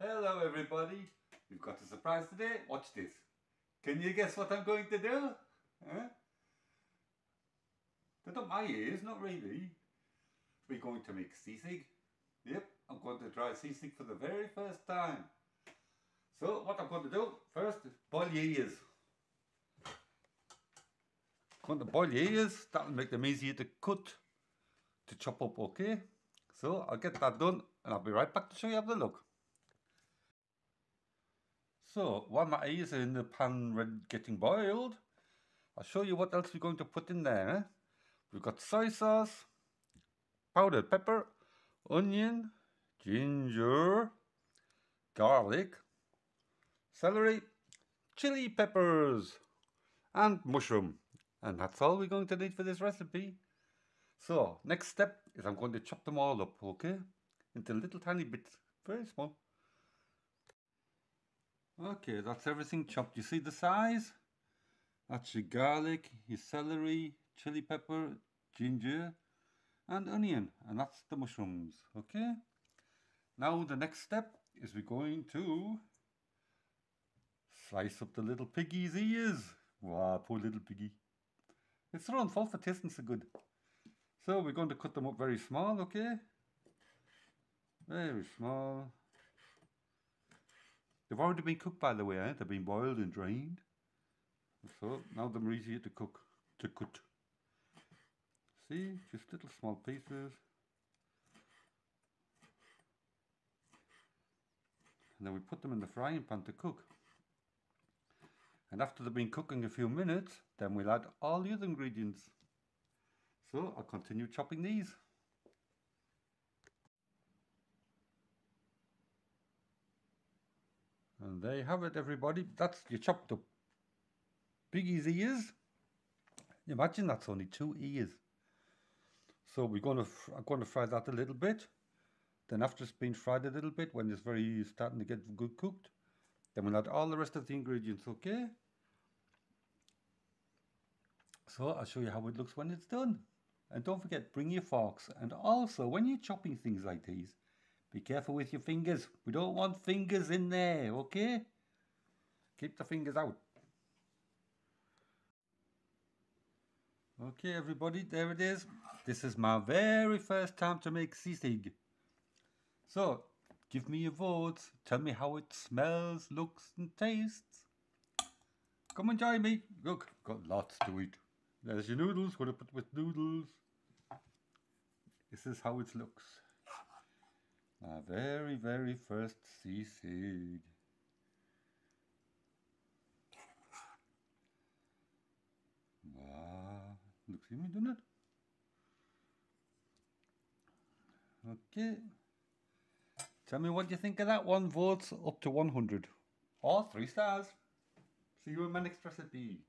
Hello everybody, we've got a surprise today. Watch this. Can you guess what I'm going to do? Huh? They're not my ears, not really. We're going to make sisig. Yep, I'm going to try sisig for the very first time. So what I'm going to do first boil your ears. I'm going to boil your ears, that'll make them easier to cut, to chop up, okay? So I'll get that done and I'll be right back to show you how they look. So while my ears are in the pan ready getting boiled, I'll show you what else we're going to put in there. We've got soy sauce, powdered pepper, onion, ginger, garlic, celery, chili peppers, and mushroom. And that's all we're going to need for this recipe. So, next step is I'm going to chop them all up, okay? Into little tiny bits, very small. Okay, that's everything chopped. You see the size? That's your garlic, your celery, chili pepper, ginger, and onion. And that's the mushrooms, okay? Now the next step is we're going to slice up the little piggy's ears. Wow, poor little piggy. It's their own fault for tasting so good. So we're going to cut them up very small, okay? Very small. They've already been cooked by the way, eh? they've been boiled and drained. So now they're easier to cook, to cut. See, just little small pieces. And then we put them in the frying pan to cook. And after they've been cooking a few minutes, then we'll add all the other ingredients. So I'll continue chopping these. There you have it everybody. That's you chopped up piggy's ears. Imagine that's only two ears. So we're going to I'm going to fry that a little bit. Then after it's been fried a little bit, when it's very starting to get good cooked, then we'll add all the rest of the ingredients, okay? So I'll show you how it looks when it's done. And don't forget, bring your forks. And also, when you're chopping things like these, be careful with your fingers. We don't want fingers in there, okay? Keep the fingers out. Okay, everybody, there it is. This is my very first time to make sisig. So, give me your votes. Tell me how it smells, looks and tastes. Come and join me. Look, got lots to eat. There's your noodles. What to put with noodles. This is how it looks. My very, very first sisig. Wow, looks yummy, doesn't it? Okay. Tell me what you think of that one. Votes up to 100. Or 3 stars. See you in my next recipe.